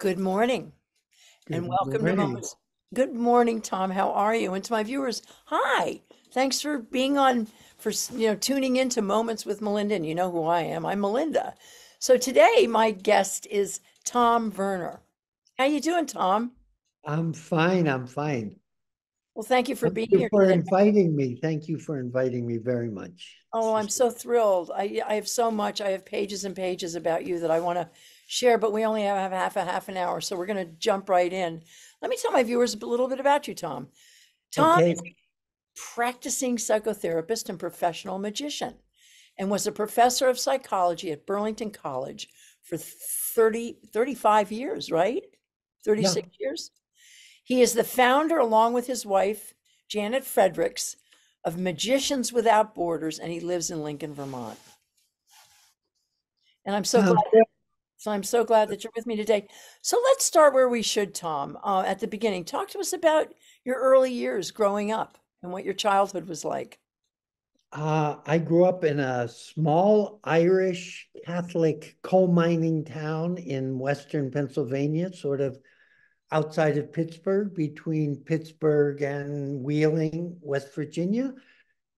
Good morning and Good welcome to. Moments. Good morning, Tom. How are you? And to my viewers, hi. Thanks for being on, for you know, tuning into Moments with Melinda. And you know who I am. I'm Melinda. So today my guest is Tom Verner. How you doing, Tom? I'm fine. I'm fine. Well, thank you for Thank being you here for today. inviting me. Thank you for inviting me very much. Oh, I'm so thrilled. I I have so much. I have pages and pages about you that I want to share, but we only have half a half an hour, so we're going to jump right in. Let me tell my viewers a little bit about you, Tom. Tom Okay. is a practicing psychotherapist and professional magician and was a professor of psychology at Burlington College for 30 35 years, right? 36 years. He is the founder, along with his wife, Janet Fredericks, of Magicians Without Borders, and he lives in Lincoln, Vermont. And I'm so glad. So I'm so glad that you're with me today. So let's start where we should, Tom. Uh, at the beginning, talk to us about your early years growing up and what your childhood was like. Uh, I grew up in a small Irish Catholic coal mining town in Western Pennsylvania, sort of outside of Pittsburgh, between Pittsburgh and Wheeling, West Virginia.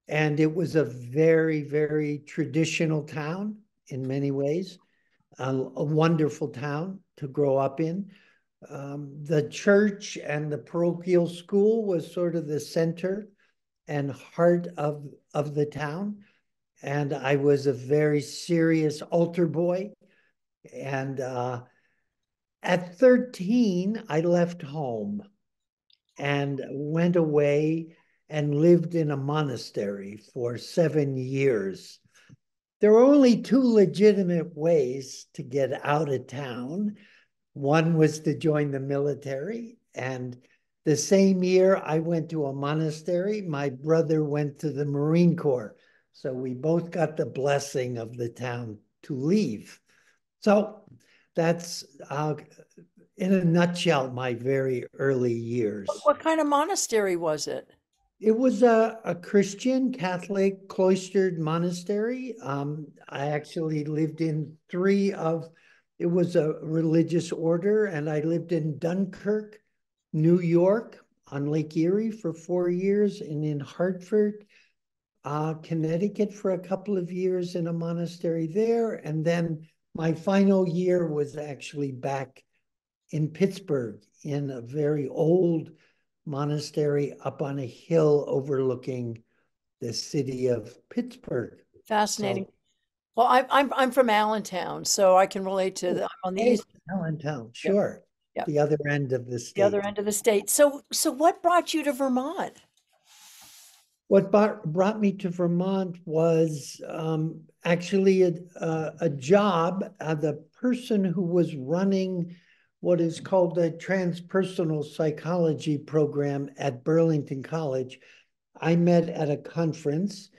And it was a very, very traditional town in many ways, a, a wonderful town to grow up in. Um, the church and the parochial school was sort of the center and heart of, of the town. And I was a very serious altar boy. And uh, at 13, I left home and went away and lived in a monastery for seven years. There were only two legitimate ways to get out of town. One was to join the military, and the same year I went to a monastery, my brother went to the Marine Corps. So we both got the blessing of the town to leave. So that's, uh, in a nutshell, my very early years. What, what kind of monastery was it? It was a, a Christian Catholic cloistered monastery. Um, I actually lived in three of, it was a religious order, and I lived in Dunkirk, New York on Lake Erie for four years, and in Hartford, uh, Connecticut for a couple of years in a monastery there. And then my final year was actually back in Pittsburgh in a very old monastery up on a hill overlooking the city of Pittsburgh. Fascinating. So, Well, I, I'm I'm from Allentown, so I can relate to the, I'm on the east, Allentown, sure. Yep. The other end of the state. the other end of the state. So so what brought you to Vermont? What brought, brought me to Vermont was um, actually a, a, a job. Uh, the person who was running what is called the transpersonal psychology program at Burlington College, I met at a conference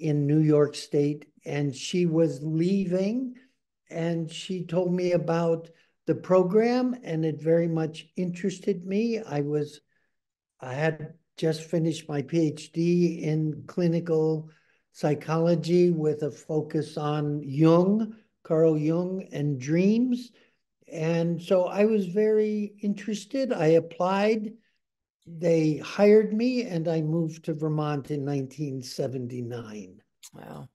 in New York State, and she was leaving, and she told me about the program, and it very much interested me. I was, I had just finished my PhD in clinical psychology with a focus on Jung, Carl Jung, and dreams. And so I was very interested. I applied. They hired me, and I moved to Vermont in 1979. Wow.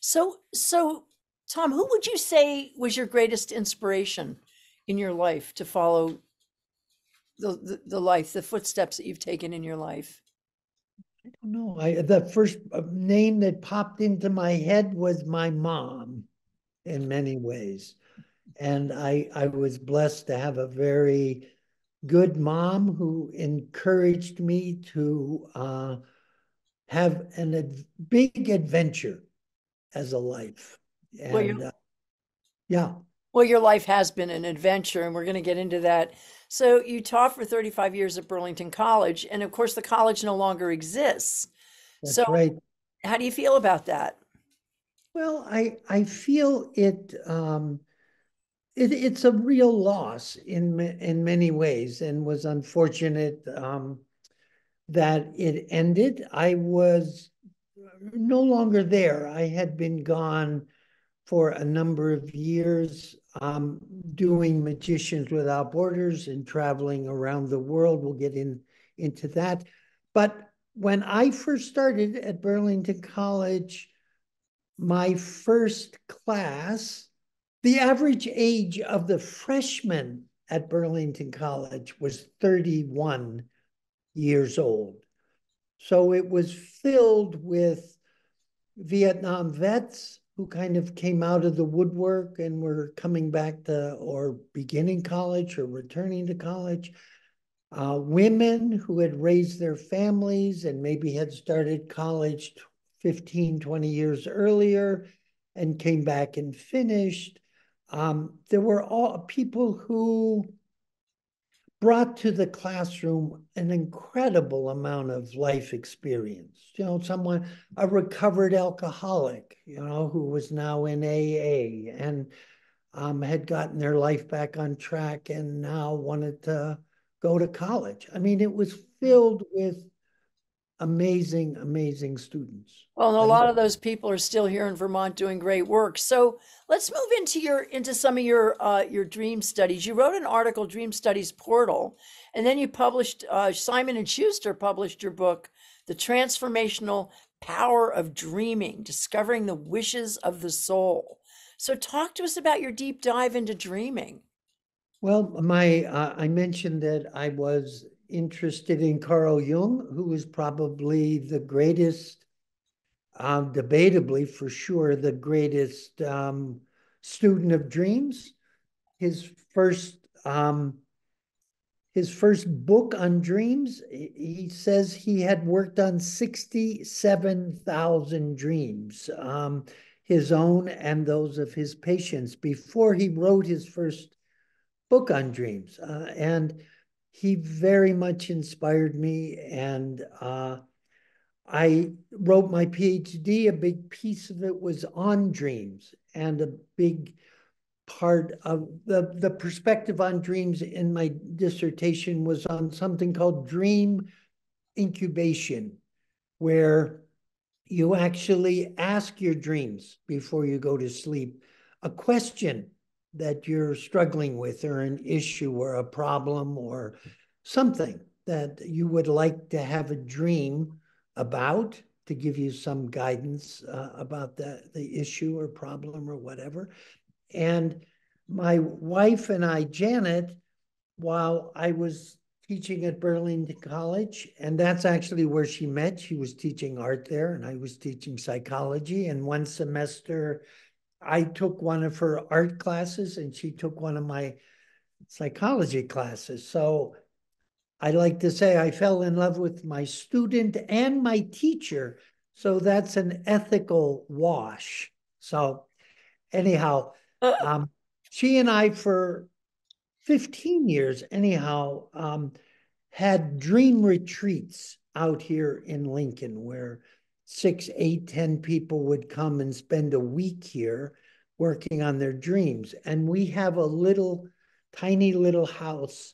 So so Tom, who would you say was your greatest inspiration in your life to follow the, the, the life, the footsteps that you've taken in your life? I don't know. I the first uh, name that popped into my head was my mom, in many ways, and I I was blessed to have a very good mom who encouraged me to uh, have an ad- big adventure as a life, Well, you uh, yeah. Well, your life has been an adventure, and we're going to get into that. So, you taught for 35 years at Burlington College, and of course, the college no longer exists. That's So, right. how do you feel about that? Well, I I feel it um it it's a real loss in in many ways and was unfortunate um that it ended. I was no longer there. I had been gone for a number of years, um, doing Magicians Without Borders and traveling around the world. We'll get in into that. But when I first started at Burlington College, my first class, the average age of the freshmen at Burlington College was 31 years old. So it was filled with Vietnam vets who kind of came out of the woodwork and were coming back to or beginning college or returning to college. Uh, women who had raised their families and maybe had started college 15, 20 years earlier and came back and finished. Um, there were all people who brought to the classroom an incredible amount of life experience. You know, someone, a recovered alcoholic, you know, who was now in AA and um, had gotten their life back on track and now wanted to go to college. I mean, it was filled with amazing, amazing students. Well, and a lot of those people are still here in Vermont doing great work. So let's move into your into some of your uh, your dream studies. You wrote an article, Dream Studies Portal, and then you published. Uh, Simon and Schuster published your book, The Transformational Power of Dreaming: Discovering the Wishes of the Soul. So, talk to us about your deep dive into dreaming. Well, my uh, I mentioned that I was interested in Carl Jung, who was probably the greatest, um, debatably for sure, the greatest um, student of dreams. His first um, his first book on dreams, he says he had worked on 67,000 dreams, um, his own and those of his patients, before he wrote his first book on dreams. Uh, and he very much inspired me. And uh, I wrote my PhD. A big piece of it was on dreams, and a big part of the, the perspective on dreams in my dissertation was on something called dream incubation, where you actually ask your dreams before you go to sleep a question that you're struggling with or an issue or a problem or something that you would like to have a dream about to give you some guidance uh, about the, the issue or problem or whatever. And my wife and I, Janet, while I was teaching at Burlington College, and that's actually where she met. She was teaching art there, and I was teaching psychology. And one semester, I took one of her art classes and she took one of my psychology classes. So I like to say I fell in love with my student and my teacher. So that's an ethical wash. So, anyhow, uh. um, she and I, for 15 years, anyhow, um, had dream retreats out here in Lincoln where six, eight, ten people would come and spend a week here working on their dreams. And we have a little, tiny little house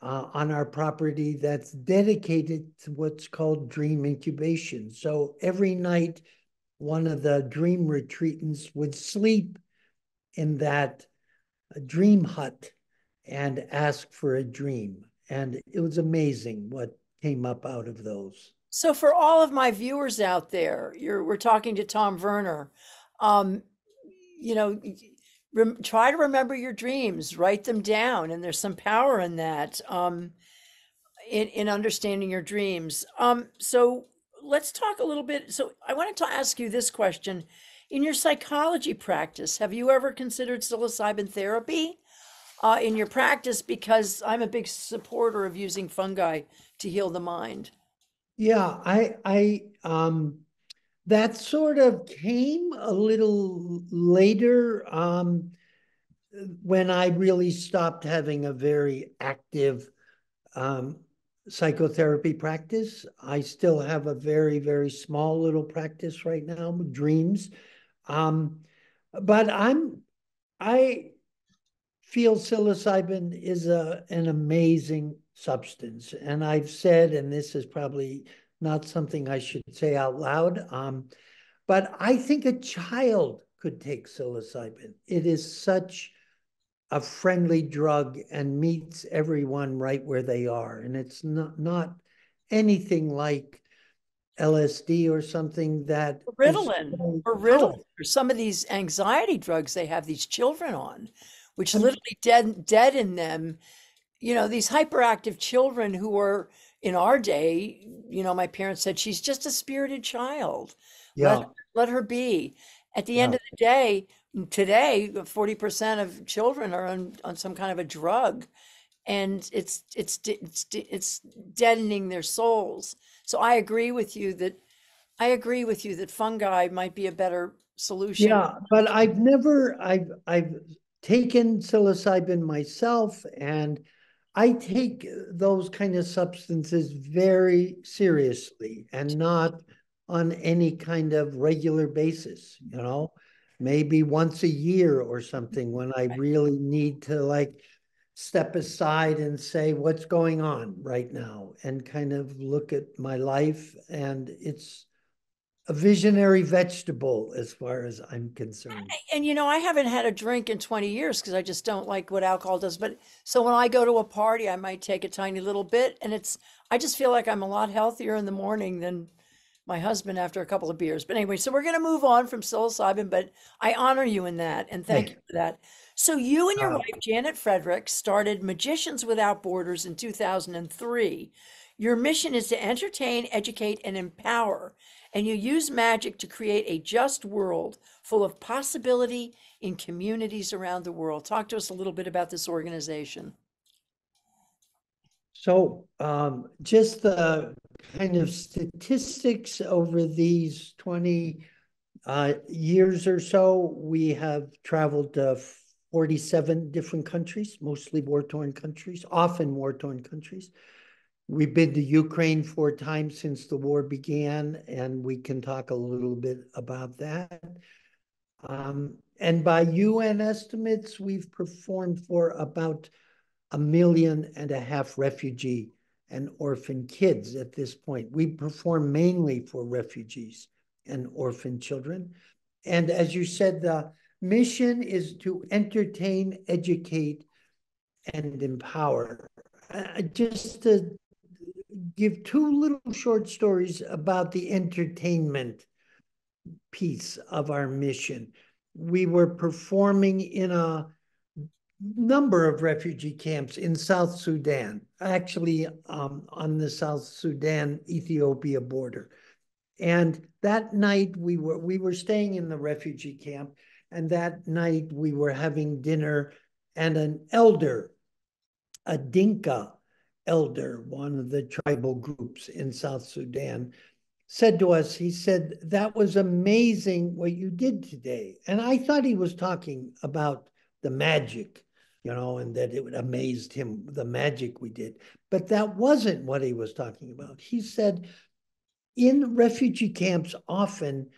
uh, on our property that's dedicated to what's called dream incubation. So every night, one of the dream retreatants would sleep in that uh, dream hut and ask for a dream. And it was amazing what came up out of those. So for all of my viewers out there, we're talking to Tom Verner. Um, you know, try to remember your dreams, write them down, and there's some power in that. Um, in in understanding your dreams. Um, so let's talk a little bit. So I wanted to ask you this question: In your psychology practice, have you ever considered psilocybin therapy? Uh, in your practice, because I'm a big supporter of using fungi to heal the mind. Yeah, I, I, um, that sort of came a little later, um, when I really stopped having a very active, um, psychotherapy practice. I still have a very, very small little practice right now, dreams. Um, but I'm, I feel psilocybin is a, an amazing substance. And I've said, and this is probably not something I should say out loud, um, but I think a child could take psilocybin. It is such a friendly drug and meets everyone right where they are. And it's not, not anything like LSD or something that Ritalin so or Ritalin or some of these anxiety drugs they have these children on, which literally dead deaden them. You know, these hyperactive children who were in our day, you know, my parents said she's just a spirited child. Yeah, Let let her be. At the end of the day, today, uh, 40% of children are on, on some kind of a drug and it's it's it's it's deadening their souls. So I agree with you that I agree with you that fungi might be a better solution. Yeah, but I've never, I've, I've taken psilocybin myself and I take those kind of substances very seriously and not on any kind of regular basis, you know? Maybe once a year or something when I really need to like step aside and say what's going on right now and kind of look at my life and it's a visionary vegetable as far as I'm concerned. And you know, I haven't had a drink in 20 years because I just don't like what alcohol does. But so when I go to a party, I might take a tiny little bit and it's I just feel like I'm a lot healthier in the morning than my husband after a couple of beers. But anyway, so we're going to move on from psilocybin, but I honor you in that and thank Hey, you for that. So you and your uh, wife, Janet Frederick, started Magicians Without Borders in 2003. Your mission is to entertain, educate, and empower, and you use magic to create a just world full of possibility in communities around the world. Talk to us a little bit about this organization. So um, just the kind of statistics over these 20 uh, years or so, we have traveled to 47 different countries, mostly war-torn countries, often war-torn countries. We've been to Ukraine four times since the war began, and we can talk a little bit about that. Um, and by UN estimates, we've performed for about a million and a half refugee and orphan kids at this point. We perform mainly for refugees and orphan children. And as you said, the mission is to entertain, educate, and empower. Uh, just to give two little short stories about the entertainment piece of our mission. We were performing in a number of refugee camps in South Sudan, actually um, on the South Sudan Ethiopia border. And that night we were we were staying in the refugee camp, and that night we were having dinner, and an elder, a Dinka elder, one of the tribal groups in South Sudan, said to us, he said, that was amazing what you did today. And I thought he was talking about the magic, you know, and that it amazed him, the magic we did. But that wasn't what he was talking about. He said, in refugee camps, often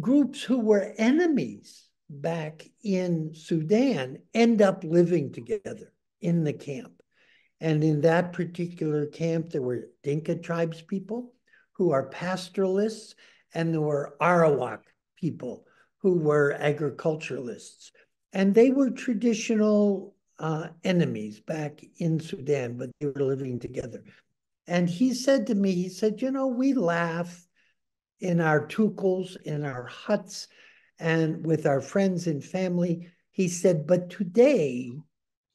groups who were enemies back in Sudan end up living together in the camp. And in that particular camp, there were Dinka tribes people who are pastoralists, and there were Anuak people who were agriculturalists. And they were traditional uh, enemies back in Sudan, but they were living together. And he said to me, he said, You know, we laugh in our tukuls, in our huts, and with our friends and family. He said, But today,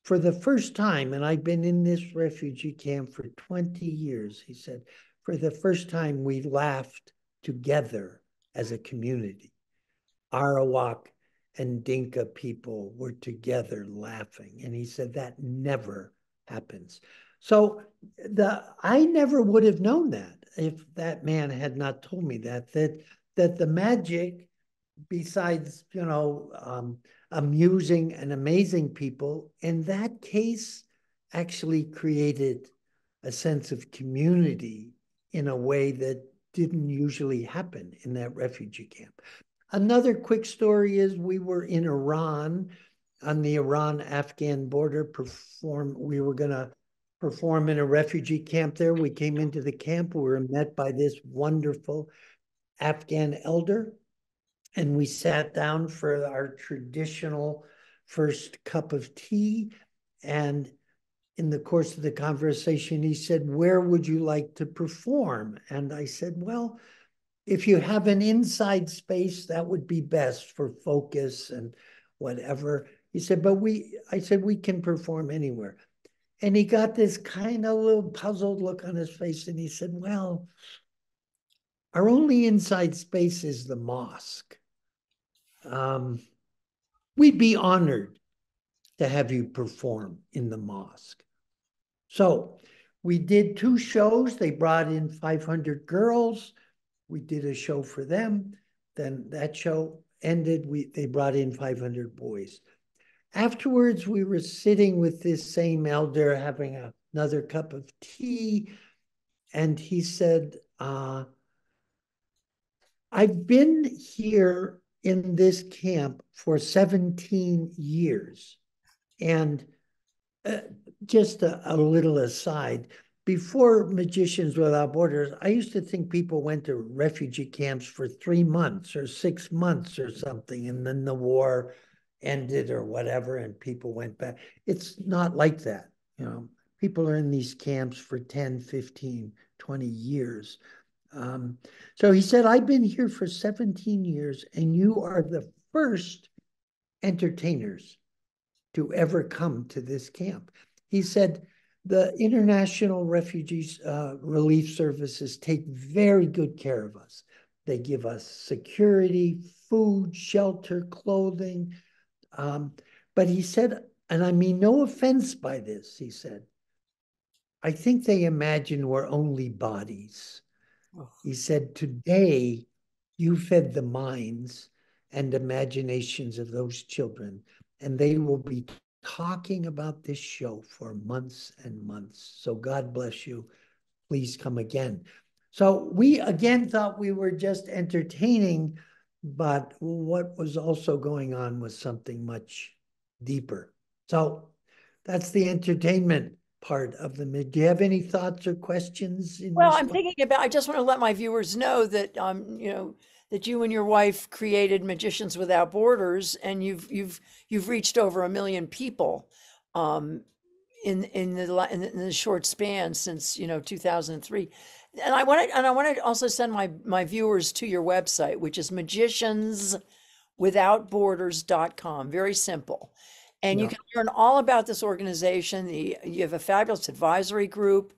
for the first time, and I've been in this refugee camp for 20 years, he said, for the first time, we laughed together as a community. Anuak and Dinka people were together laughing. And he said that never happens. So the I never would have known that if that man had not told me that, that that the magic, besides, you know, um, amusing and amazing people, in that case, actually created a sense of community in a way that didn't usually happen in that refugee camp. Another quick story is we were in Iran on the Iran Afghan border perform we were going to perform in a refugee camp there. We came into the camp. We were met by this wonderful Afghan elder And we sat down for our traditional first cup of tea. And in the course of the conversation, he said, Where would you like to perform? And I said, Well, if you have an inside space, that would be best for focus and whatever. He said, But we, I said, we can perform anywhere. And he got this kind of little puzzled look on his face and he said, Well, our only inside space is the mosque. Um, we'd be honored to have you perform in the mosque. So we did two shows. They brought in 500 girls. We did a show for them. Then that show ended. We they brought in 500 boys. Afterwards, we were sitting with this same elder having a, another cup of tea, and he said, uh, I've been here in this camp for 17 years. And uh, just a, a, little aside, before Magicians Without Borders, I used to think people went to refugee camps for three months or six months or something, and then the war ended or whatever, and people went back. It's not like that. You know, people are in these camps for 10, 15, 20 years. Um, so he said, I've been here for 17 years, and you are the first entertainers to ever come to this camp. He said, the International Refugees uh, Relief Services take very good care of us. They give us security, food, shelter, clothing. Um, but he said, and I mean no offense by this, he said, I think they imagine we're only bodies. He said, Today you fed the minds and imaginations of those children, and they will be talking about this show for months and months. So God bless you. Please come again. So we again thought we were just entertaining, but what was also going on was something much deeper. So that's the entertainment part of the Do you have any thoughts or questions? well, I'm thinking about. I just want to let my viewers know that um, you know, that you and your wife created Magicians Without Borders, and you've you've you've reached over a million people, um, in in the in the, in the short span since you know 2003. And I want to and I want to also send my my viewers to your website, which is magicianswithoutborders.com. Very simple and you can learn all about this organization. The, you have a fabulous advisory group.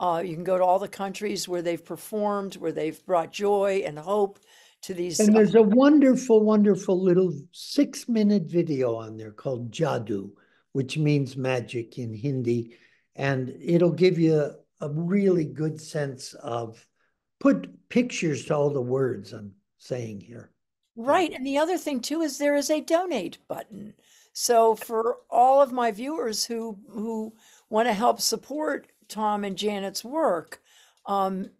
Uh, you can go to all the countries where they've performed, where they've brought joy and hope to these. And there's a wonderful, wonderful little six minute video on there called Jadoo, which means magic in Hindi. And it'll give you a, a really good sense of put pictures to all the words I'm saying here. Right. And the other thing, too, is there is a donate button. So for all of my viewers who who want to help support Tom and Janet's work, um,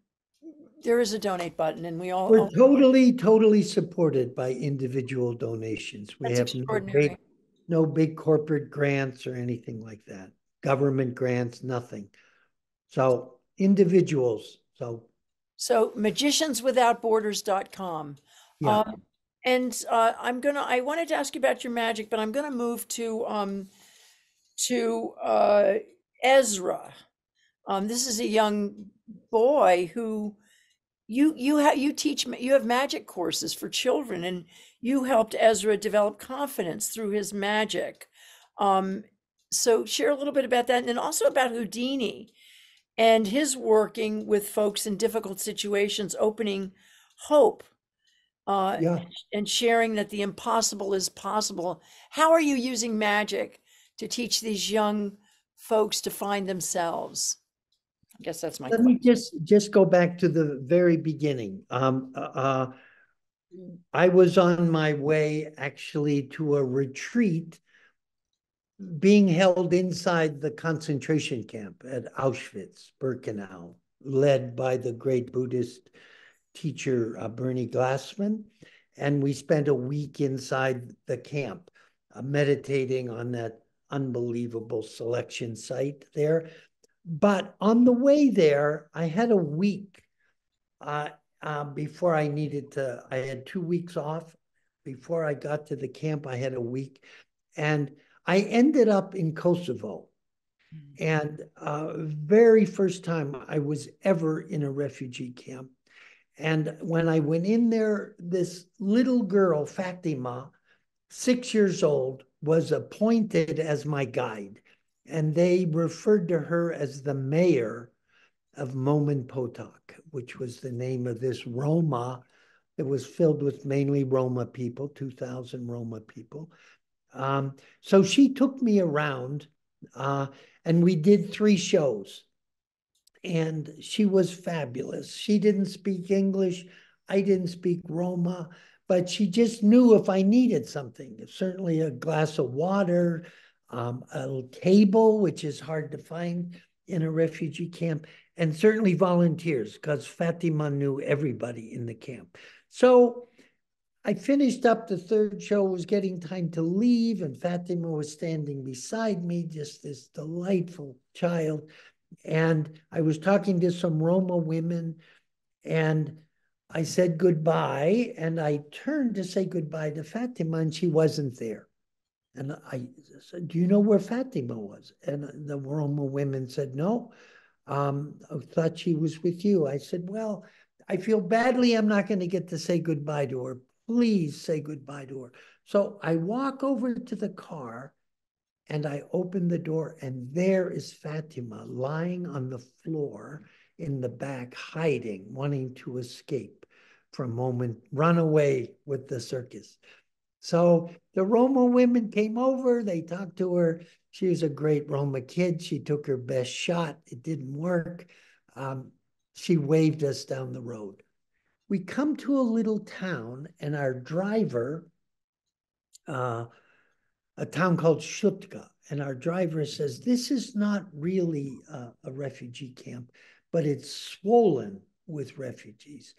there is a donate button, and we all we're totally totally supported by individual donations. We have no big, no big corporate grants or anything like that. Government grants, nothing. So individuals. So so magicianswithoutborders.com. Yeah. Um, and uh, I'm gonna. I wanted to ask you about your magic, but I'm gonna move to um, to uh, Ezra. Um, this is a young boy who you you have you teach you have magic courses for children, and you helped Ezra develop confidence through his magic. Um, so share a little bit about that, and then also about Houdini and his working with folks in difficult situations, opening hope uh, yeah. and sharing that the impossible is possible. How are you using magic to teach these young folks to find themselves? I guess that's my. Let question. me just just go back to the very beginning. Um, uh, uh, I was on my way actually to a retreat being held inside the concentration camp at Auschwitz, Birkenau, led by the great Buddhist teacher, uh, Bernie Glassman, and we spent a week inside the camp uh, meditating on that unbelievable selection site there. But on the way there, I had a week uh, uh, before I needed to, I had two weeks off before I got to the camp, I had a week and I ended up in Kosovo. And uh, very first time I was ever in a refugee camp. And when I went in there, this little girl, Fatima, six years old, was appointed as my guide. And they referred to her as the mayor of Momen Potok, which was the name of this Roma that was filled with mainly Roma people, 2,000 Roma people. Um, so she took me around uh, and we did three shows. And she was fabulous. She didn't speak English. I didn't speak Roma, but she just knew if I needed something, certainly a glass of water, um, a table, which is hard to find in a refugee camp, and certainly volunteers, because Fatima knew everybody in the camp. So I finished up the third show, was getting time to leave, and Fatima was standing beside me, just this delightful child. And I was talking to some Roma women, and I said goodbye, and I turned to say goodbye to Fatima, and she wasn't there. And I said, Do you know where Fatima was? And the Roma women said, No. Um, I thought she was with you. I said, Well, I feel badly I'm not going to get to say goodbye to her, please say goodbye to her. So I walk over to the car and I open the door, and there is Fatima lying on the floor in the back, hiding, wanting to escape for a moment, run away with the circus. So the Roma women came over, they talked to her. She was a great Roma kid. She took her best shot, it didn't work. Um, she waved us down the road we come to a little town, and our driver, uh, a town called Shutka, and our driver says, This is not really a, a refugee camp, but it's swollen with refugees.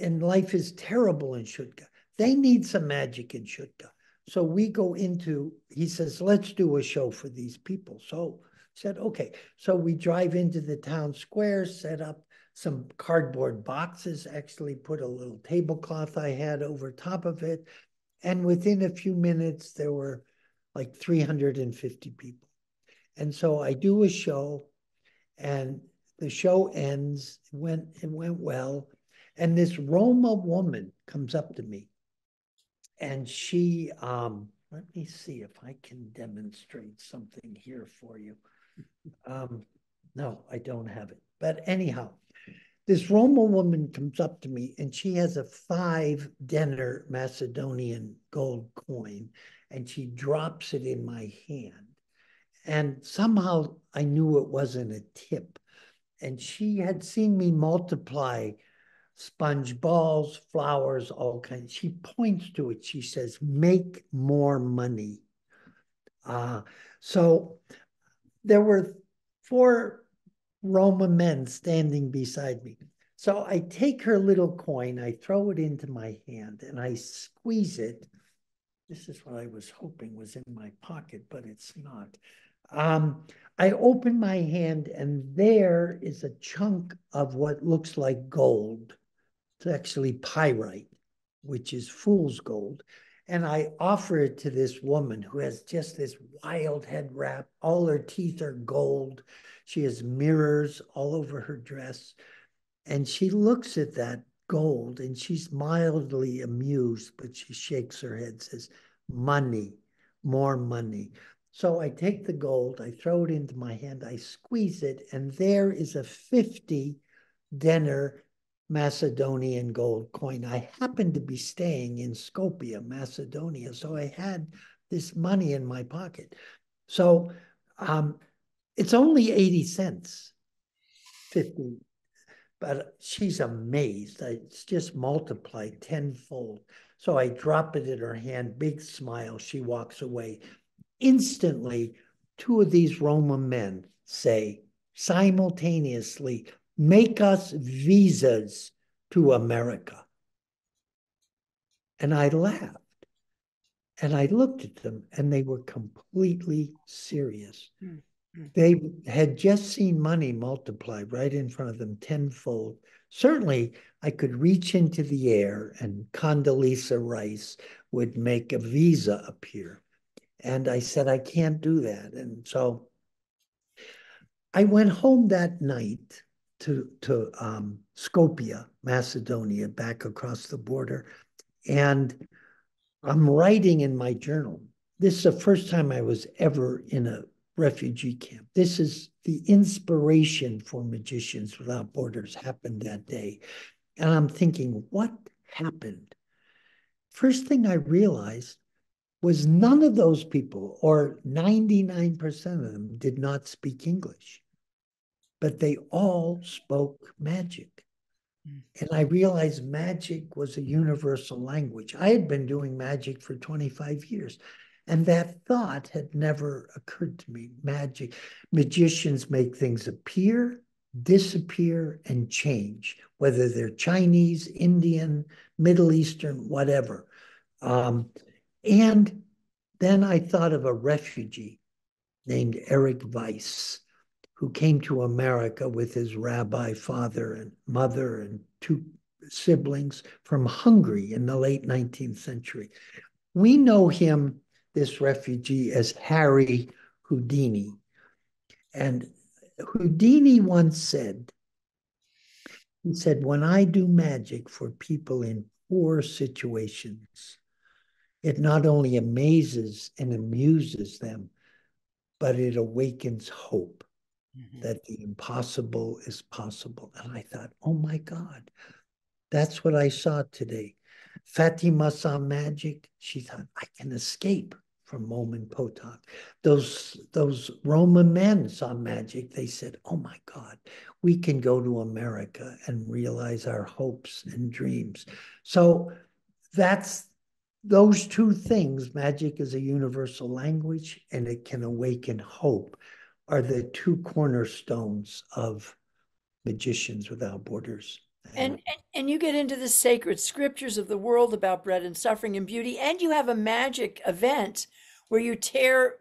And life is terrible in Shutka. They need some magic in Shutka. So we go into, he says, let's do a show for these people. So said, okay. So we drive into the town square, set up some cardboard boxes, actually put a little tablecloth I had over top of it. And within a few minutes, there were like 350 people. And so I do a show, and the show ends. It went, it went well. And this Roma woman comes up to me, and she, um, let me see if I can demonstrate something here for you. Um, no, I don't have it. But anyhow, this Roma woman comes up to me and she has a five denar Macedonian gold coin and she drops it in my hand. And somehow I knew it wasn't a tip. And she had seen me multiply sponge balls, flowers, all kinds. She points to it. She says, make more money. Uh, so there were four Roma men standing beside me. So I take her little coin, I throw it into my hand, and I squeeze it. This is what I was hoping was in my pocket, but it's not. Um, I open my hand, and there is a chunk of what looks like gold. It's actually pyrite, which is fool's gold. And I offer it to this woman who has just this wild head wrap. All her teeth are gold. She has mirrors all over her dress. And she looks at that gold and she's mildly amused, but she shakes her head, says, Money, more money. So I take the gold, I throw it into my hand, I squeeze it, and there is a 50 denar Macedonian gold coin. I happened to be staying in Skopje, Macedonia, so I had this money in my pocket. So um, it's only 80 cents, 50. But she's amazed. It's just multiplied tenfold. So I drop it in her hand, big smile. She walks away. Instantly, two of these Roma men say simultaneously, make us visas to America. And I laughed. And I looked at them and they were completely serious. Mm. they had just seen money multiply right in front of them tenfold. Certainly, I could reach into the air and Condoleezza Rice would make a visa appear. And I said, I can't do that. And so I went home that night to, to um, Skopje, Macedonia, back across the border. And I'm writing in my journal. This is the first time I was ever in a refugee camp. This is the inspiration for Magicians Without Borders happened that day. And I'm thinking, what happened? First thing I realized was none of those people, or 99% of them, did not speak English, but they all spoke magic. Mm. And I realized magic was a universal language. I had been doing magic for 25 years. And that thought had never occurred to me. Magic, magicians make things appear, disappear, and change, whether they're Chinese, Indian, Middle Eastern, whatever. Um, and then I thought of a refugee named Eric Weiss, who came to America with his rabbi father and mother and two siblings from Hungary in the late 19th century. We know him this refugee as Harry Houdini. And Houdini once said, he said, when I do magic for people in poor situations, it not only amazes and amuses them, but it awakens hope mm-hmm. that the impossible is possible. And I thought, oh my God, that's what I saw today. Fatima saw magic. She thought, I can escape from Momen Potok. Those, those Roman men saw magic. They said, oh my God, we can go to America and realize our hopes and dreams. So that's those two things, magic is a universal language and it can awaken hope, are the two cornerstones of Magicians Without Borders. And, and and you get into the sacred scriptures of the world about bread and suffering and beauty, and you have a magic event where you tear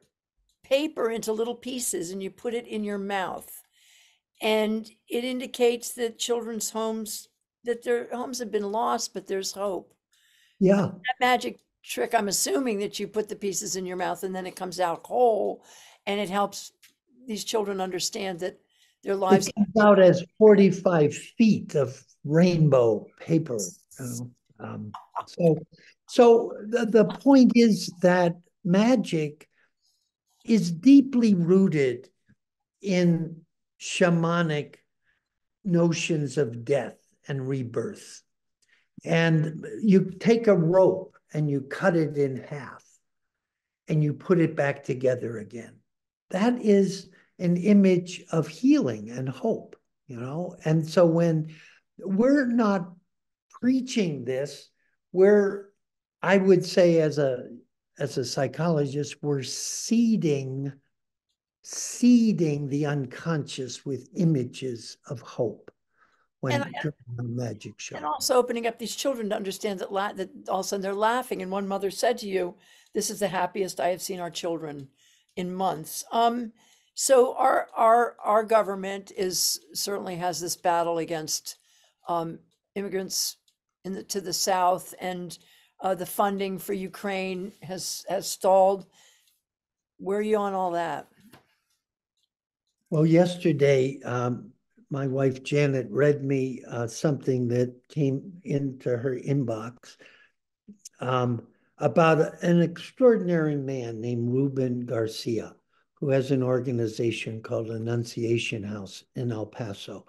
paper into little pieces and you put it in your mouth. And it indicates that children's homes that their homes have been lost, but there's hope. Yeah. That magic trick, I'm assuming that you put the pieces in your mouth and then it comes out whole and it helps these children understand that their lives it comes out as 45 feet of rainbow paper. Um, so, so the, the point is that magic is deeply rooted in shamanic notions of death and rebirth. And you take a rope and you cut it in half and you put it back together again. That is an image of healing and hope, you know? And so when we're not preaching this, we're, I would say, as a as a psychologist, we're seeding, seeding the unconscious with images of hope when and, the magic show. And also opening up these children to understand that, la- that all of a sudden they're laughing. And one mother said to you, "This is the happiest I have seen our children in months." Um, so our our our government is certainly has this battle against um, immigrants in the, to the south, and uh, the funding for Ukraine has has stalled. Where are you on all that? Well, yesterday, um, my wife Janet read me uh, something that came into her inbox um, about an extraordinary man named Ruben Garcia, who has an organization called Annunciation House in El Paso.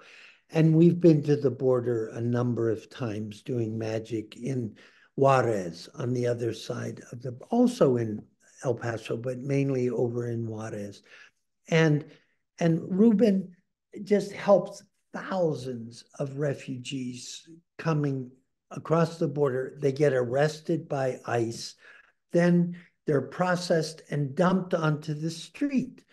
And we've been to the border a number of times doing magic in Juarez on the other side of the, also in El Paso, but mainly over in Juarez. And, and Ruben just helps thousands of refugees coming across the border. They get arrested by ICE. Then they're processed and dumped onto the street.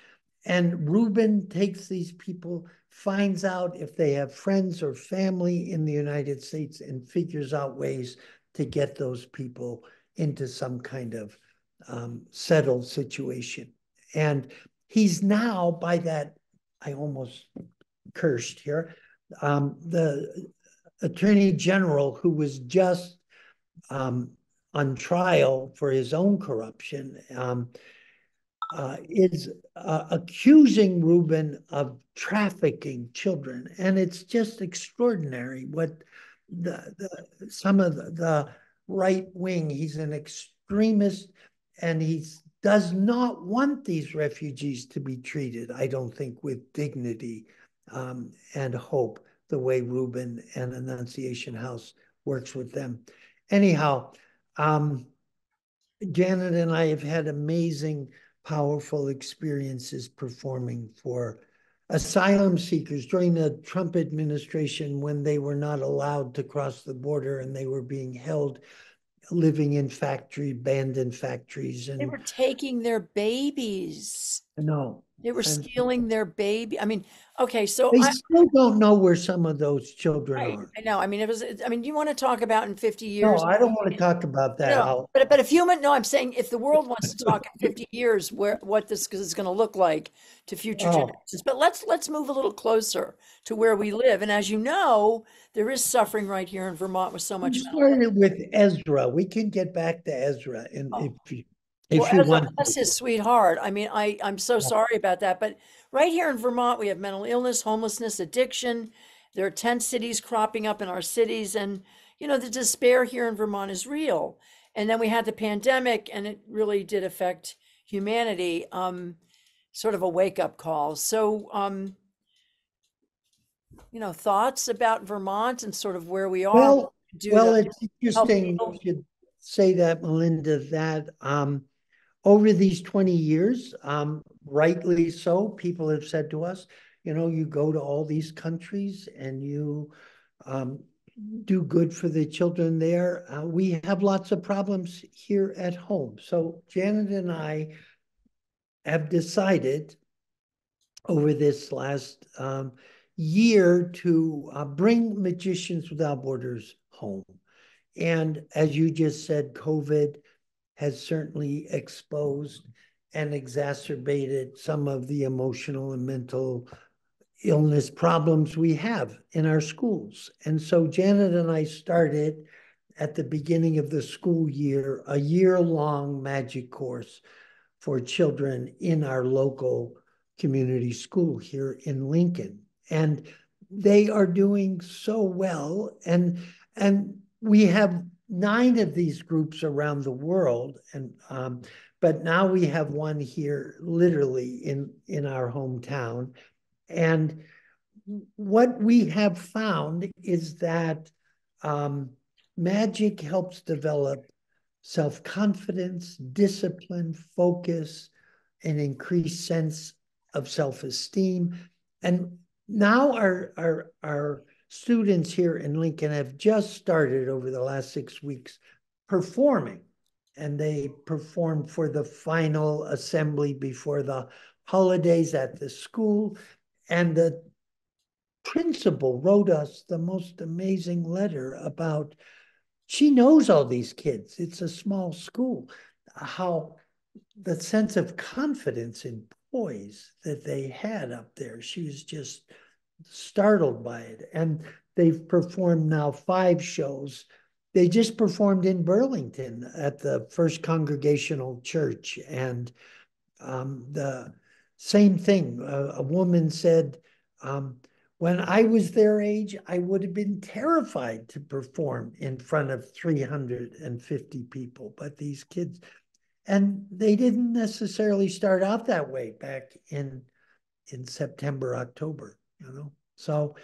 And Ruben takes these people, finds out if they have friends or family in the United States, and figures out ways to get those people into some kind of um, settled situation. And he's now by that, I almost cursed here, um, the Attorney General who was just um, on trial for his own corruption um, uh, is uh, accusing Ruben of trafficking children, and it's just extraordinary what the, the some of the, the right wing. He's an extremist, and he does not want these refugees to be treated. I don't think with dignity um, and hope the way Ruben and Annunciation House works with them. Anyhow, um, Janet and I have had amazing, powerful experiences performing for asylum seekers during the Trump administration when they were not allowed to cross the border and they were being held living in factory, abandoned factories and They were taking their babies. no, They were And- stealing their baby. I mean, okay, so they I, still don't know where some of those children right, are. I know. I mean, it was, I mean, you want to talk about in 50 No, years? I don't want to talk about that. No, but but if human, no, I'm saying if the world wants to talk in 50 years, where what this is going to look like to future Oh. generations. But let's let's move a little closer to where we live. And as you know, there is suffering right here in Vermont with so We much. mental health. started with Ezra. We can get back to Ezra and Oh. if you, if Well, you want. That's his sweetheart. I mean, I, I'm so sorry about that. But right here in Vermont, we have mental illness, homelessness, addiction. There are tent cities cropping up in our cities. And, you know, the despair here in Vermont is real. And then we had the pandemic, and it really did affect humanity. Um, sort of a wake up call. So, um, you know, thoughts about Vermont and sort of where we are. Well, do well, it's interesting you should say that, Melinda, that um, over these twenty years, um, rightly so, people have said to us, you know, you go to all these countries and you um, do good for the children there. Uh, we have lots of problems here at home. So Janet and I have decided over this last um, year to uh, bring Magicians Without Borders home. And as you just said, COVID has certainly exposed and exacerbated some of the emotional and mental illness problems we have in our schools. And so Janet and I started at the beginning of the school year a year long magic course for children in our local community school here in Lincoln. And they are doing so well. And, and we have nine of these groups around the world. And, um, but now we have one here literally in, in our hometown. And what we have found is that um, magic helps develop self confidence, discipline, focus, an increased sense of self esteem. And now our, our, our students here in Lincoln have just started over the last six weeks performing. And they performed for the final assembly before the holidays at the school. And the principal wrote us the most amazing letter about she knows all these kids. It's a small school. How the sense of confidence and poise that they had up there, she was just startled by it. And they've performed now five shows. They just performed in Burlington at the First Congregational Church. And um, the same thing, a, a woman said, um, when I was their age, I would have been terrified to perform in front of 350 people. But these kids, and they didn't necessarily start out that way back in in September, October, you know. So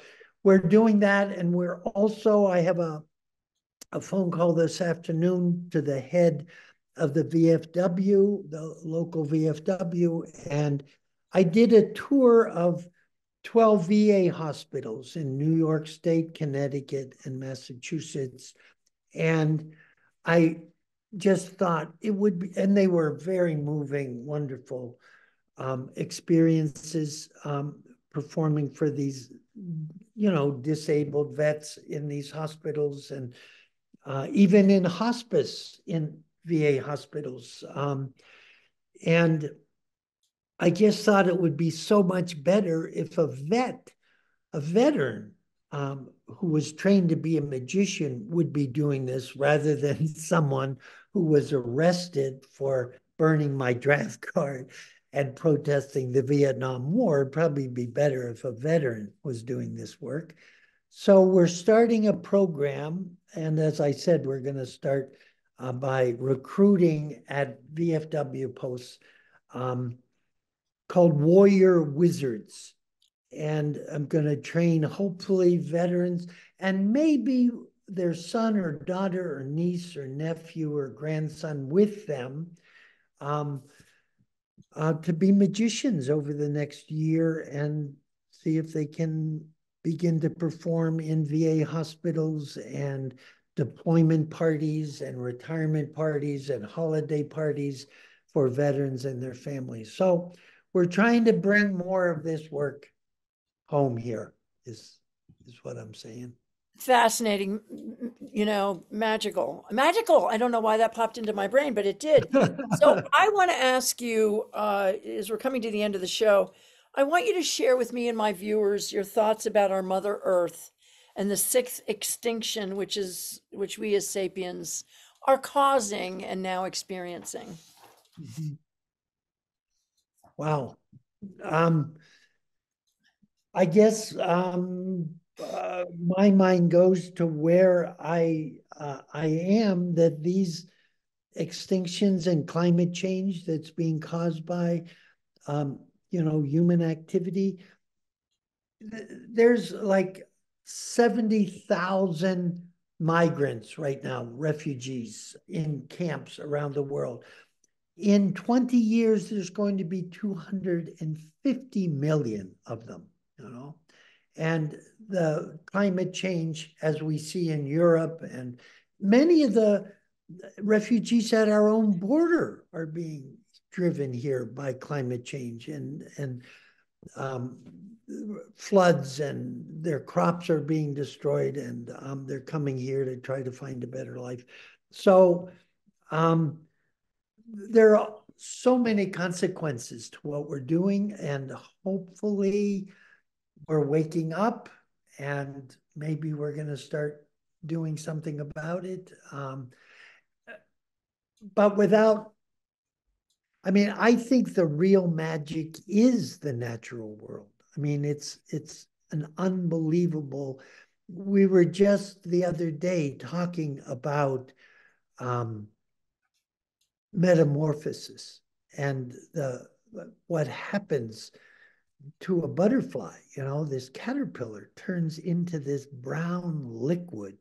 we're doing that, and we're also. I have a a phone call this afternoon to the head of the VFW, the local VFW, and I did a tour of 12 VA hospitals in New York State, Connecticut, and Massachusetts. And I just thought it would be, and they were very moving, wonderful um, experiences um, performing for these, you know, disabled vets in these hospitals and uh, even in hospice in VA hospitals. Um, and I just thought it would be so much better if a vet, a veteran, um, who was trained to be a magician would be doing this rather than someone who was arrested for burning my draft card and protesting the Vietnam War. It'd probably be better if a veteran was doing this work. So we're starting a program, and as I said, we're going to start uh, by recruiting at VFW posts um, called Warrior Wizards. And I'm going to train hopefully veterans and maybe their son or daughter or niece or nephew or grandson with them um, uh, to be magicians over the next year and see if they can begin to perform in VA hospitals and deployment parties and retirement parties and holiday parties for veterans and their families. So we're trying to bring more of this work home here is is what I'm saying. Fascinating, you know, magical. Magical. I don't know why that popped into my brain, but it did. So I want to ask you, uh, as we're coming to the end of the show, I want you to share with me and my viewers your thoughts about our Mother Earth and the sixth extinction, which is which we as sapiens are causing and now experiencing. Mm-hmm. Wow. Um, I guess um, uh, my mind goes to where I uh, I am that these extinctions and climate change that's being caused by um, you know human activity. There's like seventy thousand migrants right now, refugees in camps around the world. In 20 years, there's going to be 250 million of them you know. And the climate change, as we see in Europe, and many of the refugees at our own border are being driven here by climate change and and um, floods, and their crops are being destroyed, and um, they're coming here to try to find a better life. So um, there are so many consequences to what we're doing, and hopefully we're waking up and maybe we're going to start doing something about it. Um, but without, I mean, I think the real magic is the natural world. I mean, it's it's an unbelievable. We were just the other day talking about um, metamorphosis and the what happens to a butterfly, you know, this caterpillar turns into this brown liquid.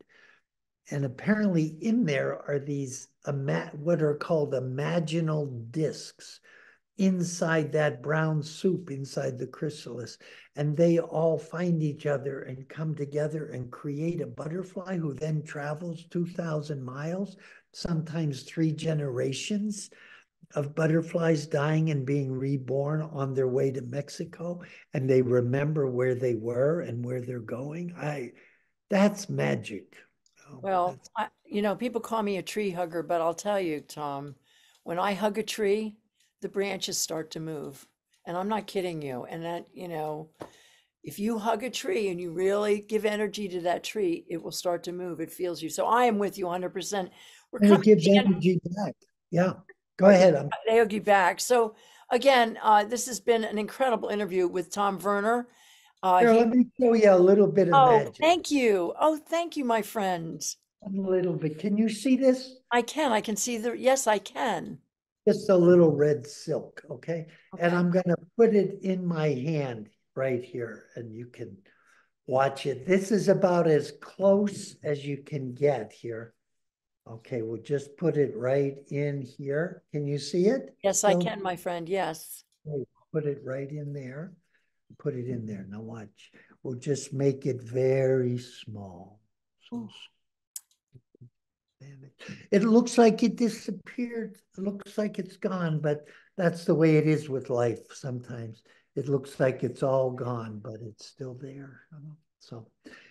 And apparently, in there are these what are called imaginal discs inside that brown soup, inside the chrysalis. And they all find each other and come together and create a butterfly who then travels 2,000 miles, sometimes three generations of butterflies dying and being reborn on their way to Mexico and they remember where they were and where they're going. I that's magic. Oh, well, I, you know, people call me a tree hugger, but I'll tell you, Tom, when I hug a tree, the branches start to move. And I'm not kidding you. And that, you know, if you hug a tree and you really give energy to that tree, it will start to move. It feels you. So I am with you 100%. We're and it gives energy back. Yeah. Go ahead. I'm... Naogi back. So again, uh, this has been an incredible interview with Tom Verner. Uh, Here, he... let me show you a little bit of that. oh, magic. thank you. Oh, thank you, my friend. A little bit. Can you see this? I can. I can see the. Yes, I can. Just a little red silk, okay? okay. And I'm going to put it in my hand right here, and you can watch it. This is about as close as you can get here. Okay, we'll just put it right in here. Can you see it? Yes, I can, my friend. Yes. Put it right in there. Put it in there. Now watch. We'll just make it very small. So hmm. it looks like it disappeared. It looks like it's gone, but that's the way it is with life sometimes. It looks like it's all gone, but it's still there. So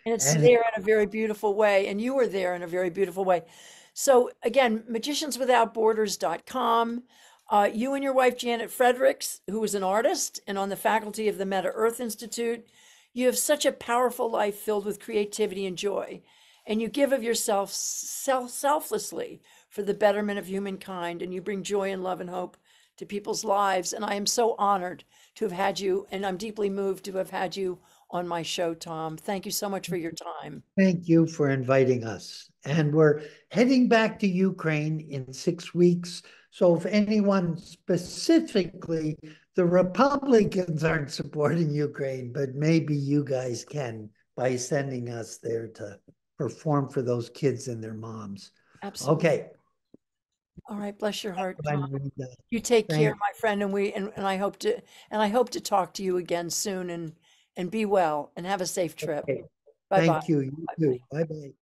and it's and there it, in a very beautiful way. And you were there in a very beautiful way. So again, magicianswithoutborders.com. Uh, you and your wife Janet Fredericks, who is an artist and on the faculty of the Meta Earth Institute, you have such a powerful life filled with creativity and joy, and you give of yourself self selflessly for the betterment of humankind, and you bring joy and love and hope to people's lives. And I am so honored to have had you, and I'm deeply moved to have had you on my show, Tom. Thank you so much for your time. Thank you for inviting us. And we're heading back to Ukraine in six weeks. So if anyone specifically, the Republicans aren't supporting Ukraine, but maybe you guys can by sending us there to perform for those kids and their moms. Absolutely. Okay. All right. Bless your heart, Tom. You take Thank care, my friend, and we and, and I hope to and I hope to talk to you again soon and and be well and have a safe trip. Okay. Bye bye. Thank you. You too. Bye bye.